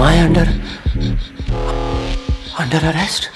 Am I under. under arrest?